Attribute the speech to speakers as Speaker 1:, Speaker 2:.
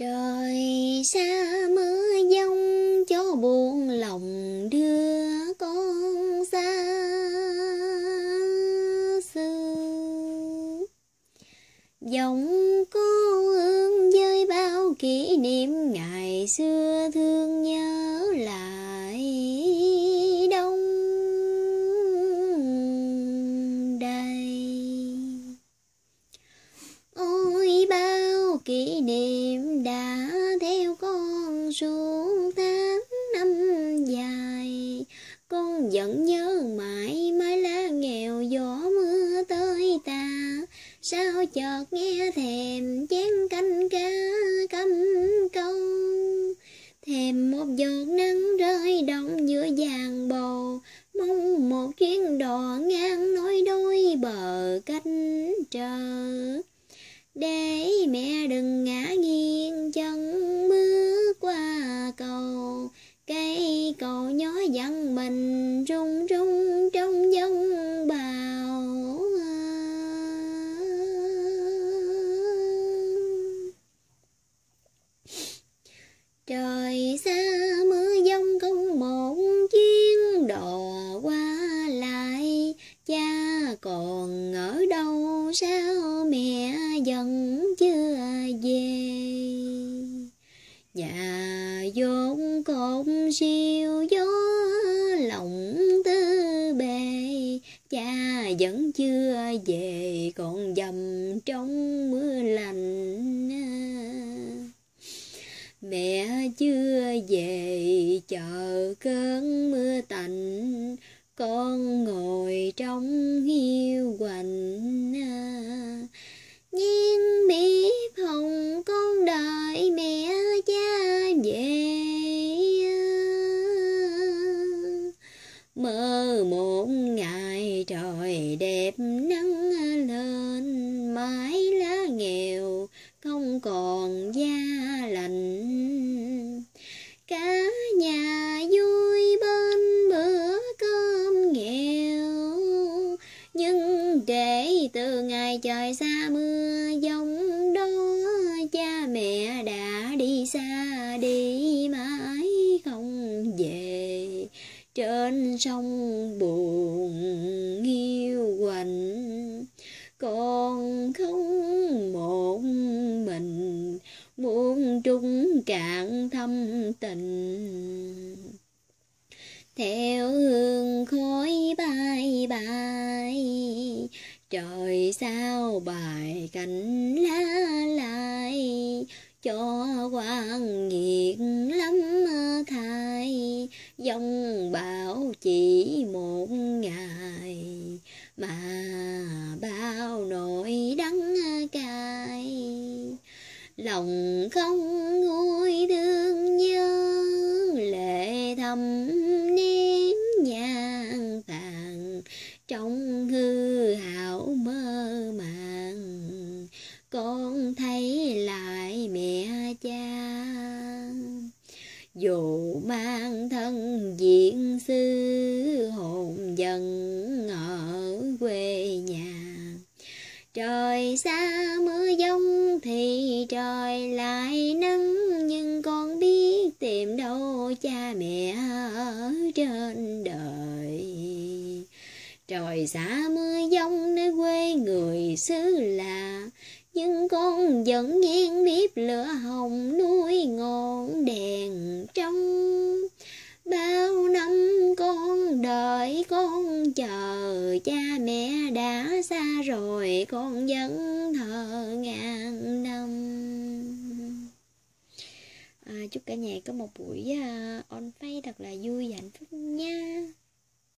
Speaker 1: Trời xa mưa giông cho buồn lòng đưa con xa xưa Dòng cô hương với bao kỷ niệm ngày xưa thương suốt tháng năm dài. Con vẫn nhớ mãi mái lá nghèo gió mưa tới ta. Sao chợt nghe thèm chén canh cá cắm câu. Thèm một giọt nắng rơi động giữa vàng bầu Mong một chuyến đò ngang nối đôi bờ cách trời. Để mẹ đừng ngã nghiêng cây cầu nhó mình rung rung trong dân bào trời xa mưa giông không một chuyến đò qua lại, cha còn ở đâu, sao mẹ vẫn chưa về? Nhà vốn cũng siêu vẫn chưa về, còn dầm trong mưa lạnh mẹ chưa về, chờ cơn mưa tạnh, con ngồi trong hiu quạnh mưa giông đó, cha mẹ đã đi xa đi mãi không về. Trên sông buồn nghiêu quạnh, còn không một mình, muốn trung cạn thâm tình. Theo hương khói trời, sao bài cánh lá lại cho quan nghiệt lắm thay dòng bão chỉ một ngày mà bao nỗi đắng cay. Lòng không nguôi thương nhớ lệ thầm dù mang thân diện sư, hồn dần ở quê nhà. Trời xa mưa giông thì trời lại nắng, nhưng con biết tìm đâu cha mẹ ở trên đời. Trời xa mưa giông nơi quê người xứ lạ nhưng con vẫn nghiêng bếp lửa hồng nuôi ngọn đèn trong bao năm con đợi con chờ cha mẹ đã xa rồi con vẫn thờ ngàn năm. À, chúc cả nhà có một buổi uh, on thật là vui và hạnh phúc nha.